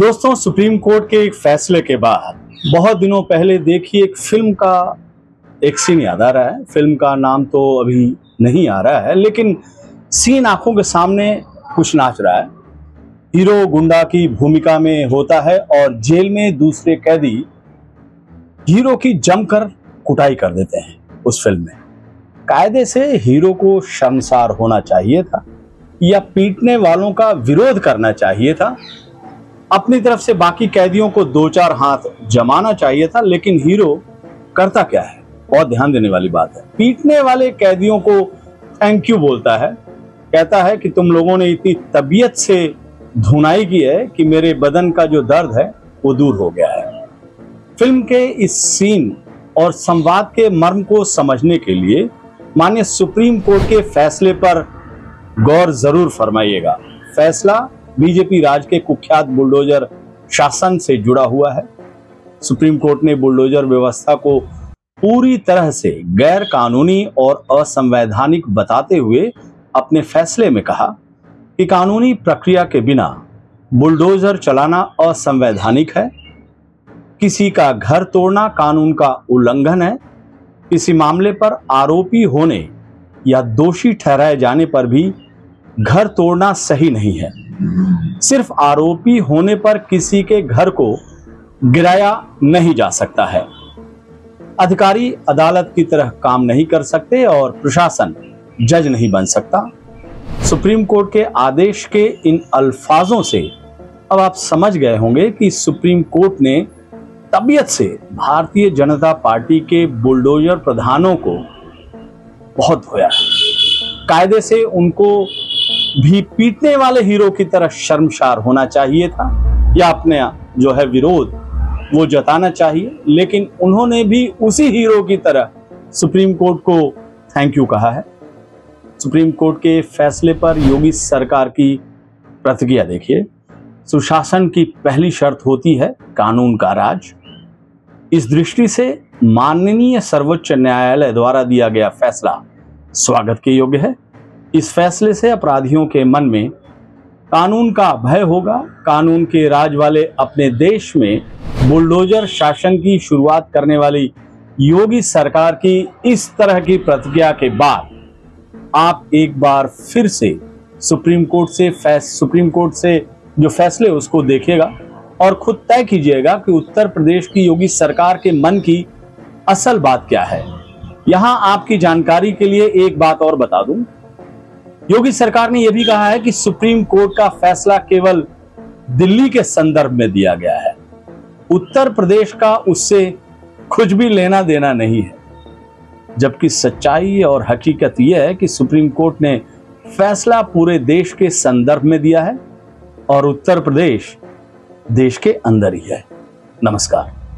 दोस्तों, supreme court के एक फैसले के बाद बहुत दिनों पहले देखी एक फ़िल्म का एक सीन याद आ रहा है। फ़िल्म का नाम तो अभी नहीं आ रहा है, लेकिन सीन आँखों के सामने कुछ नाच रहा है। हीरो गुंडा की भूमिका में होता है और जेल में दूसरे कैदी हीरो की जमकर कुटाई कर देते हैं उस फ़िल्म में। कायदे से हीरो को शर्मसार होना चाहिए था या पीटने वालों का विरोध करना चाहिए था अपनी तरफ़ से बाकी कैदियों को दो चार हाथ जमाना चाहिए था, लेकिन हीरो करता क्या है? बहुत ध्यान देने वाली बात है। पीटने वाले कैदियों को थैंक यू बोलता है। कहता है कि तुम लोगों ने इतनी तबीयत से धुनाई की है कि मेरे बदन का जो दर्द है, वो दूर हो गया है। फ़िल्म के इस सीन और संवाद के मर्म को समझने के लिए मान्य सुप्रीम कोर्ट के फैसले पर गौर ज़रूर फरमाइएगा। फैसला बीजेपी राज के कुख्यात बुलडोजर शासन से जुड़ा हुआ है। सुप्रीम कोर्ट ने बुलडोजर व्यवस्था को पूरी तरह से गैर कानूनी और असंवैधानिक बताते हुए अपने फैसले में कहा कि कानूनी प्रक्रिया के बिना बुलडोजर चलाना असंवैधानिक है। किसी का घर तोड़ना कानून का उल्लंघन है। किसी मामले पर आरोपी होने या दोषी ठहराए जाने पर भी घर तोड़ना सही नहीं है। सिर्फ़ आरोपी होने पर किसी के घर को गिराया नहीं जा सकता है। अधिकारी अदालत की तरह काम नहीं कर सकते और प्रशासन जज नहीं बन सकता। सुप्रीम कोर्ट के आदेश के इन अल्फाजों से अब आप समझ गए होंगे कि सुप्रीम कोर्ट ने तबीयत से भारतीय जनता पार्टी के बुलडोजर प्रधानों को बहुत धोया। कायदे से उनको भी पीटने वाले हीरो की तरह शर्मशार होना चाहिए था। या अपने जो है विरोध, वो जताना चाहिए। लेकिन उन्होंने भी उसी हीरो की तरह सुप्रीम कोर्ट को थैंक यू कहा है। सुप्रीम कोर्ट के फैसले पर योगी सरकार की प्रतिक्रिया देखिए। सुशासन की पहली शर्त होती है कानून का राज। इस दृष्टि से माननीय सर्वोच्च न्यायालय द्वारा दिया गया फैसला स्वागत के योग्य है। इस फैसले से अपराधियों के मन में कानून का भय होगा। कानून के राज वाले अपने देश में बुलडोजर शासन की शुरुआत करने वाली योगी सरकार की इस तरह की प्रतिक्रिया के बाद आप एक बार फिर से सुप्रीम कोर्ट से फैस, सुप्रीम कोर्ट से जो फैसले उसको देखेगा और खुद तय कीजिएगा कि उत्तर प्रदेश की योगी सरकार के मन की असल बात क्या है। यहाँ आपकी जानकारी के लिए एक बात और बता दूँ। योगी सरकार ने यह भी कहा है कि सुप्रीम कोर्ट का फैसला केवल दिल्ली के संदर्भ में दिया गया है। उत्तर प्रदेश का उससे कुछ भी लेना देना नहीं है। जबकि सच्चाई और हकीकत यह है कि सुप्रीम कोर्ट ने फैसला पूरे देश के संदर्भ में दिया है और उत्तर प्रदेश देश के अंदर ही है। नमस्कार।